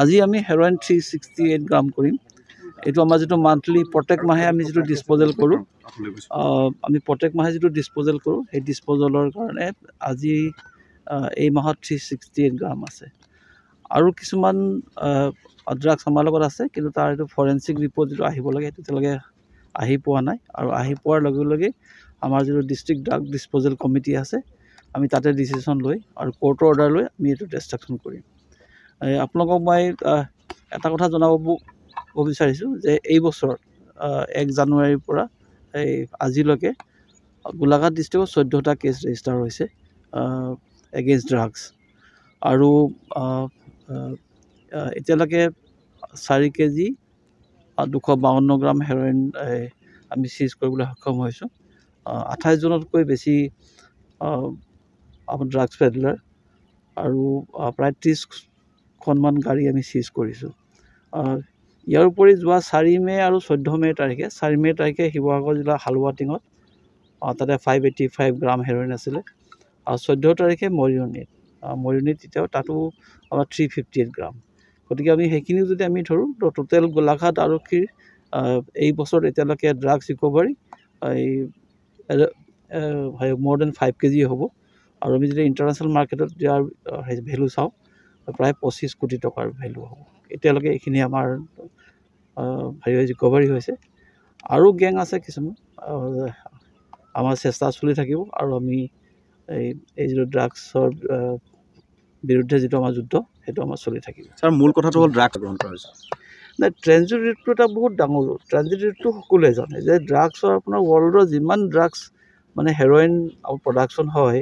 আজি আমি heroin three sixty eight gram কৰিম। এইটো আমাৰ যিটো মান্থলি প্ৰত্যেক মাহে আমি যিটো ডিছপ'জেল কৰোঁ আমি প্ৰত্যেক মাহে যিটো ডিছপ'জেল কৰোঁ সেই ডিছপ'জেলৰ কাৰণে আজি এই মাহত থ্ৰী ছিক্সটি এইট গ্ৰাম আছে। আৰু কিছুমান ড্ৰাগছ আমাৰ লগত আছে কিন্তু তাৰ এইটো ফৰেঞ্চিক ৰিপৰ্ট যিটো আহিব লাগে সেইটো এতিয়ালৈকে আহি পোৱা নাই। আৰু আহি পোৱাৰ লগে লগে আমাৰ যিটো ডিষ্ট্ৰিক্ট ড্ৰাগ ডিছপ'জেল কমিটি আছে আমি তাতে ডিচিশ্যন লৈ আৰু কোৰ্টৰ অৰ্ডাৰ লৈ আমি এইটো ডেষ্ট্ৰাকশ্যন কৰিম। আপোনালোকক মই এটা কথা জনাব বিচাৰিছোঁ যে এই বছৰ এক জানুৱাৰীৰ পৰা এই আজিলৈকে গোলাঘাট ডিষ্ট্ৰিক্টত চৈধ্যটা কেছ ৰেজিষ্টাৰ হৈছে এগেইনষ্ট ড্ৰাগছ আৰু এতিয়ালৈকে চাৰি কেজি দুশ বাৱন্ন গ্ৰাম হেৰইন আমি চিজ কৰিবলৈ সক্ষম হৈছোঁ। আঠাইছ জনতকৈ বেছি ড্ৰাগছ পেডলাৰ আৰু প্ৰায় ত্ৰিছখনমান গাড়ী আমি চিজ কৰিছোঁ। ইয়াৰ উপৰি যোৱা চাৰি মে' আৰু চৈধ্য মে' তাৰিখে চাৰি মে' তাৰিখে শিৱসাগৰ জিলাৰ হালুৱাটিঙত আহ, তাতে five eighty five gram heroin আছিলে। আৰু চৈধ্য তাৰিখে মৰিয়নিত মৰিয়নিত তেতিয়াও তাতো আমাৰ থ্ৰী ফিফটি এইট গ্ৰাম গতিকে আমি সেইখিনিও যদি আমি ধৰোঁ তো টোটেল গোলাঘাট আৰক্ষীৰ এই বছৰত এতিয়ালৈকে ড্ৰাগছ ৰিকভাৰী এই মোৰ দেন ফাইভ কেজি হ'ব। আৰু আমি যদি ইণ্টাৰনেশ্যনেল মাৰ্কেটত ইয়াৰ ভেলু চাওঁ প্ৰায় পঁচিছ কোটি টকাৰ ভেলু হ'ব। এতিয়ালৈকে এইখিনি আমাৰ হেৰি ৰিকভাৰী হৈছে। আৰু গেং আছে কিছুমান আমাৰ চেষ্টা চলি থাকিব আৰু আমি এই এই যিটো ড্ৰাগছৰ বিৰুদ্ধে যিটো আমাৰ যুদ্ধ সেইটো আমাৰ চলি থাকিব। ছাৰ মূল কথাটো হ'ল ড্ৰাগছ গ্ৰহণ কৰা হৈছে। নাই ট্ৰেনজিট ৰেটটো এটা বহুত ডাঙৰ ৰোড ট্ৰেনজিট ৰেটটো সকলোৱে জানে যে ড্ৰাগছৰ আপোনাৰ ৱৰ্ল্ডৰ যিমান ড্ৰাগছ মানে হেৰইন প্ৰডাকশ্যন হয়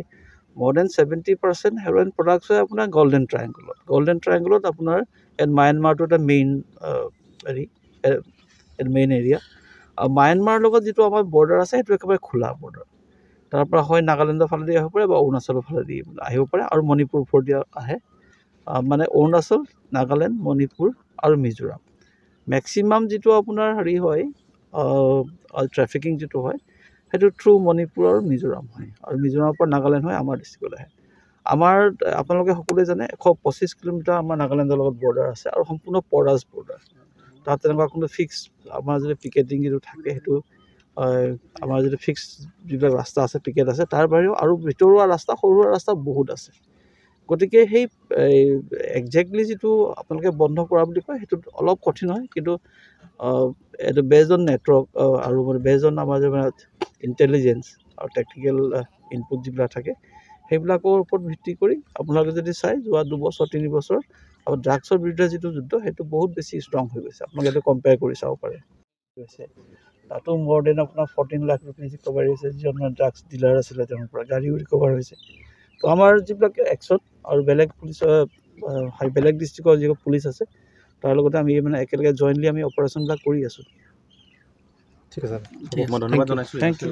more than seventy percent heroin products হয় আপোনাৰ গল্ডেন ট্ৰায়েংগলত গল্ডেন ট্ৰায়েংগলত আপোনাৰ ইয়াত মায়ানমাৰটো এটা মেইন হেৰি মেইন এৰিয়া আৰু মায়ানমাৰৰ লগত যিটো আমাৰ বৰ্ডাৰ আছে সেইটো একেবাৰে খোলা বৰ্ডাৰ তাৰ পৰা হয় নাগালেণ্ডৰ ফালেদি আহিব পাৰে বা অৰুণাচলৰ ফালেদি আহিব পাৰে আৰু মণিপুৰ ওপৰেদি আহে। আহ, মানে অৰুণাচল নাগালেণ্ড মণিপুৰ আৰু মিজোৰাম। মেক্সিমাম যিটো আপোনাৰ হেৰি হয় ট্ৰেফিকিং যিটো হয় সেইটো থ্ৰু মণিপুৰ আৰু মিজোৰাম হয়। আৰু মিজোৰামৰ পৰা নাগালেণ্ড হৈ আমাৰ ডিষ্ট্ৰিক্টলৈ আহে। আমাৰ আপোনালোকে সকলোৱে জানে এশ পঁচিছ কিলোমিটাৰ আমাৰ নাগালেণ্ডৰ লগত বৰ্ডাৰ আছে আৰু সম্পূৰ্ণ পৰাজ বৰ্ডাৰ তাত তেনেকুৱা কোনো ফিক্স আমাৰ যদি পিকেটিং যিটো থাকে সেইটো আমাৰ যিটো ফিক্স যিবিলাক ৰাস্তা আছে পিকেট আছে তাৰ বাহিৰেও আৰু ভিতৰুৱা ৰাস্তা সৰু সুৰা ৰাস্তা বহুত আছে। গতিকে সেই একজেক্টলি যিটো আপোনালোকে বন্ধ কৰা বুলি কয় সেইটো অলপ কঠিন হয়। কিন্তু এইটো বেজ অন নেটৱৰ্ক আৰু বেজ অন আমাৰ যে ইণ্টেলিজেঞ্চ আৰু টেকনিকেল ইনপুট যিবিলাক থাকে সেইবিলাকৰ ওপৰত ভিত্তি কৰি আপোনালোকে যদি চাই যোৱা দুবছৰ তিনি বছৰ আৰু ড্ৰাগছৰ বিৰুদ্ধে যিটো যুদ্ধ সেইটো বহুত বেছি ষ্ট্ৰং হৈ গৈছে। আপোনালোকে এইটো কম্পেয়াৰ কৰি চাব পাৰে। তাতো মোৰ দেন আপোনাৰ ফৰ্টিন লাখ ৰুপিজ ৰিকভাৰী হৈছে যিজন মানে ড্ৰাগছ ডিলাৰ আছিলে তেওঁৰ পৰা গাড়ীও ৰিকভাৰ হৈছে। তো আমাৰ যিবিলাক একশ্যন আৰু বেলেগ পুলিচৰ বেলেগ ডিষ্ট্ৰিক্টৰ যিবোৰ পুলিচ আছে তাৰ লগতে আমি মানে একেলগে জইণ্টলি আমি অপাৰেশ্যনবিলাক কৰি আছোঁ। ঠিক আছে মই ধন্যবাদ জনাইছোঁ। Thank U